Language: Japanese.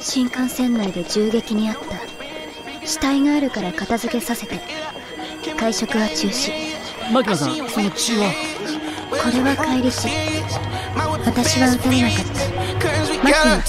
新幹線内で銃撃にあった。死体があるから片付けさせて。会食は中止。牧野さんその血は？これは帰りし私は撃たれなかった。マキは